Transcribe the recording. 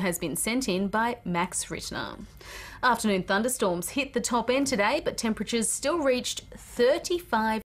has been sent in by Max Rittner. Afternoon thunderstorms hit the top end today, but temperatures still reached 35